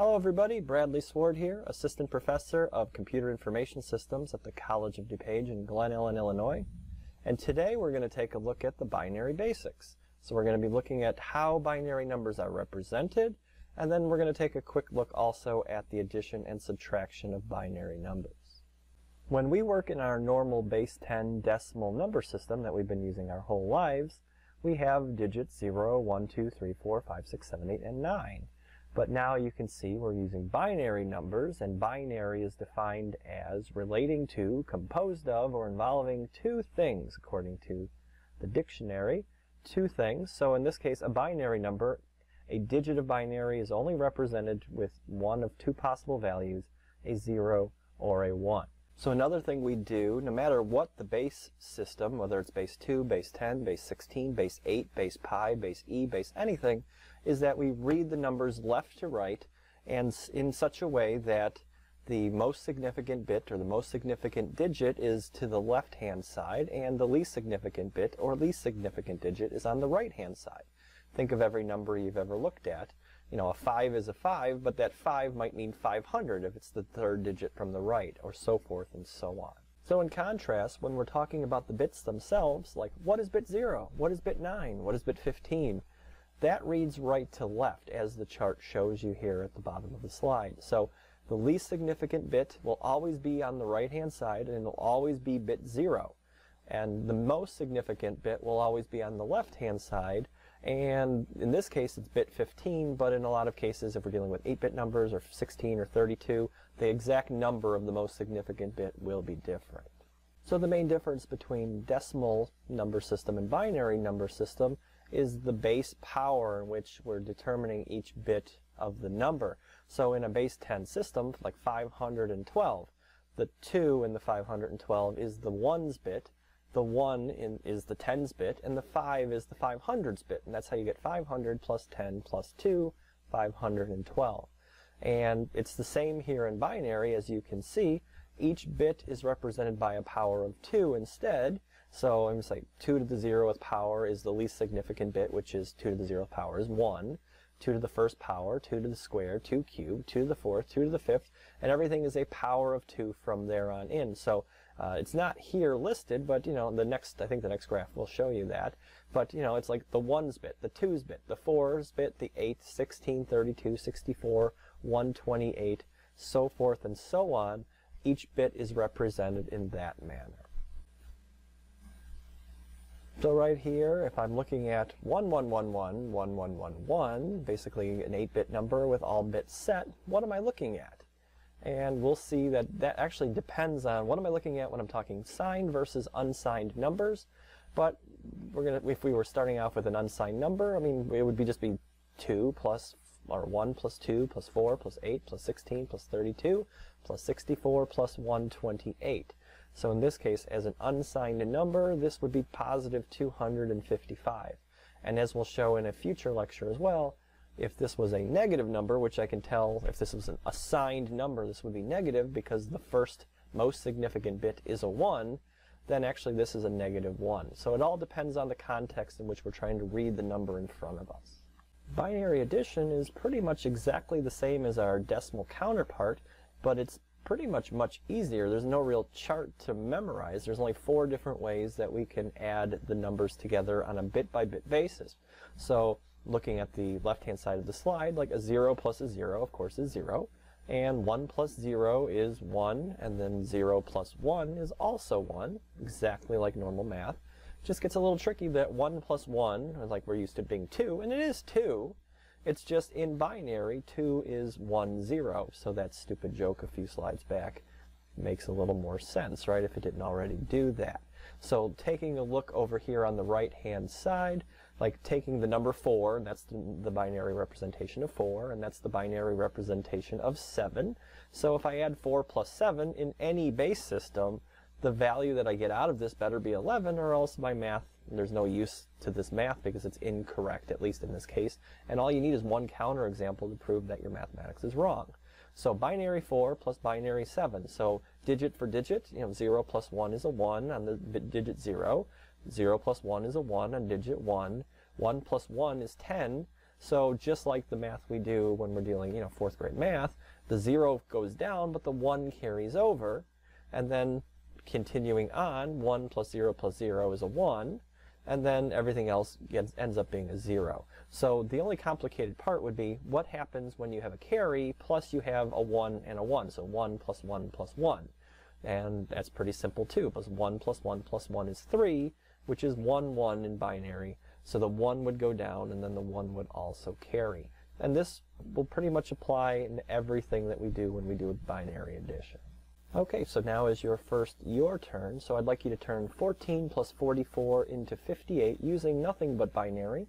Hello everybody, Bradley Sward here, Assistant Professor of Computer Information Systems at the College of DuPage in Glen Ellyn, Illinois. And today we're going to take a look at the binary basics. So we're going to be looking at how binary numbers are represented, and then we're going to take a quick look also at the addition and subtraction of binary numbers. When we work in our normal base 10 decimal number system that we've been using our whole lives, we have digits 0, 1, 2, 3, 4, 5, 6, 7, 8, and 9. But now you can see we're using binary numbers, and binary is defined as relating to, composed of, or involving two things, according to the dictionary. Two things. So in this case, a binary number, a digit of binary is only represented with one of two possible values, a 0 or a 1. So another thing we do, no matter what the base system, whether it's base 2, base 10, base 16, base 8, base pi, base e, base anything, is that we read the numbers left to right and in such a way that the most significant bit or the most significant digit is to the left hand side and the least significant bit or least significant digit is on the right hand side. Think of every number you've ever looked at you know, a 5 is a 5, but that 5 might mean 500 if it's the third digit from the right, or so forth and so on. So in contrast, when we're talking about the bits themselves, like what is bit 0? What is bit 9? What is bit 15? That reads right to left, as the chart shows you here at the bottom of the slide. So the least significant bit will always be on the right-hand side, and it'll always be bit 0. And the most significant bit will always be on the left-hand side, and in this case, it's bit 15, but in a lot of cases, if we're dealing with 8-bit numbers or 16 or 32, the exact number of the most significant bit will be different. So the main difference between decimal number system and binary number system is the base power in which we're determining each bit of the number. So in a base 10 system, like 512, the 2 in the 512 is the ones bit, the 1 in, is the tens bit, and the 5 is the 500s bit. And that's how you get 500 plus 10 plus 2, 512. And it's the same here in binary, as you can see. Each bit is represented by a power of 2 instead. So I'm just like 2 to the 0th power is the least significant bit, which is 2 to the 0th power is 1. 2 to the first power, 2 to the square, 2 cubed, 2 to the fourth, 2 to the fifth, and everything is a power of 2 from there on in. So uh, it's not here listed, but you know the next, I think the next graph will show you that. But you know it's like the ones bit, the twos bit, the fours bit, the 8, 16, 32, 64, 128, so forth and so on. Each bit is represented in that manner. So right here, if I'm looking at 1111, 1111, basically an 8-bit number with all bits set, what am I looking at? And we'll see that that actually depends on what am I looking at when I'm talking signed versus unsigned numbers. But we're gonna, if we were starting off with an unsigned number, I mean, it would be just be 2 plus, or 1 plus 2 plus 4 plus 8 plus 16 plus 32 plus 64 plus 128. So in this case, as an unsigned number, this would be positive 255. And as we'll show in a future lecture as well, if this was a negative number, which I can tell if this was an assigned number, this would be negative because the first most significant bit is a 1, then actually this is a negative 1. So it all depends on the context in which we're trying to read the number in front of us. Binary addition is pretty much exactly the same as our decimal counterpart, but it's pretty much much easier. There's no real chart to memorize. There's only four different ways that we can add the numbers together on a bit-by-bit -bit basis. So looking at the left-hand side of the slide, like a 0 plus a 0, of course, is 0. And 1 plus 0 is 1, and then 0 plus 1 is also 1, exactly like normal math. Just gets a little tricky that 1 plus 1, like we're used to being 2, and it is 2, it's just in binary, 2 is 1, 0. So that stupid joke a few slides back makes a little more sense, right, if it didn't already do that. So taking a look over here on the right-hand side, like taking the number 4, and that's the, the, binary representation of 4, and that's the binary representation of 7. So if I add 4 plus 7 in any base system, the value that I get out of this better be 11, or else my math there's no use to this math because it's incorrect, at least in this case. And all you need is one counterexample to prove that your mathematics is wrong. So binary 4 plus binary 7. So digit for digit, you know, 0 plus 1 is a 1 on the digit 0. 0 plus 1 is a 1 on digit 1. 1 plus 1 is 10. So just like the math we do when we're dealing, you know, fourth grade math, the zero goes down, but the one carries over. And then continuing on, one plus zero plus zero is a one. And then everything else gets, ends up being a zero. So the only complicated part would be what happens when you have a carry plus you have a one and a one. So one plus one plus one. And that's pretty simple too, because 1 plus 1 plus 1 is 3, which is 1, 1 in binary. So the 1 would go down, and then the 1 would also carry. And this will pretty much apply in everything that we do when we do a binary addition. Okay, so now is your first your turn. So I'd like you to turn 14 plus 44 into 58 using nothing but binary.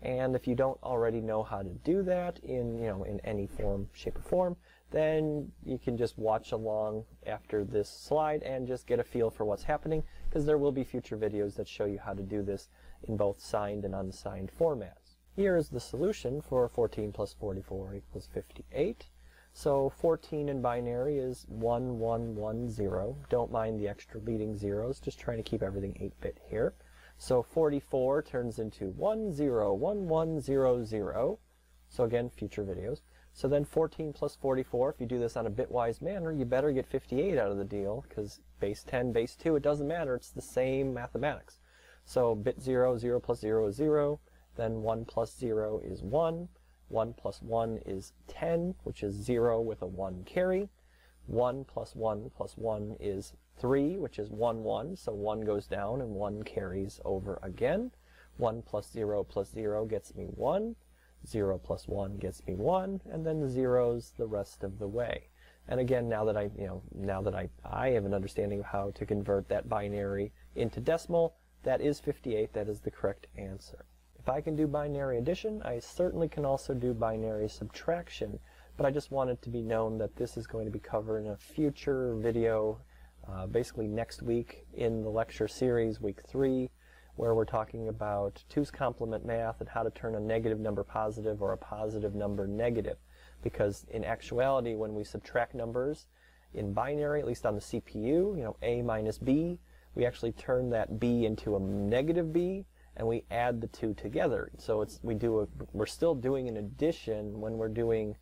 And if you don't already know how to do that in, you know, in any form, shape, or form, then you can just watch along after this slide and just get a feel for what's happening because there will be future videos that show you how to do this in both signed and unsigned formats. Here is the solution for 14 plus 44 equals 58. So 14 in binary is 1110. Don't mind the extra leading zeros, just trying to keep everything 8-bit here. So 44 turns into 101100. So again, future videos. So then 14 plus 44, if you do this on a bitwise manner, you better get 58 out of the deal, because base 10, base 2, it doesn't matter. It's the same mathematics. So bit 0, 0 plus 0 is 0. Then 1 plus 0 is 1. 1 plus 1 is 10, which is 0 with a 1 carry. 1 plus 1 plus 1 is 3, which is 1, 1. So 1 goes down and 1 carries over again. 1 plus 0 plus 0 gets me 1. 0 plus 1 gets me 1, and then zeros the rest of the way. And again, now that I, you know, now that I, I have an understanding of how to convert that binary into decimal, that is 58. That is the correct answer. If I can do binary addition, I certainly can also do binary subtraction. But I just want it to be known that this is going to be covered in a future video, uh, basically next week in the lecture series, week three where we're talking about two's complement math and how to turn a negative number positive or a positive number negative. Because in actuality, when we subtract numbers in binary, at least on the CPU, you know, A minus B, we actually turn that B into a negative B, and we add the two together. So it's we do a, we're still doing an addition when we're doing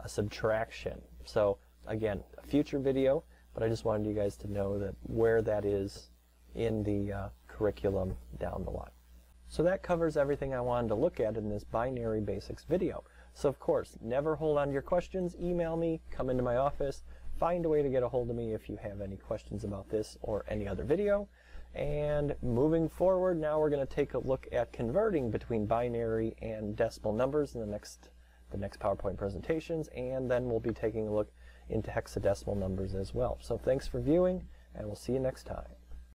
a subtraction. So again, a future video, but I just wanted you guys to know that where that is in the uh, curriculum down the line. So that covers everything I wanted to look at in this binary basics video. So of course, never hold on to your questions. Email me, come into my office, find a way to get a hold of me if you have any questions about this or any other video. And moving forward, now we're going to take a look at converting between binary and decimal numbers in the next the next PowerPoint presentations, and then we'll be taking a look into hexadecimal numbers as well. So thanks for viewing, and we'll see you next time.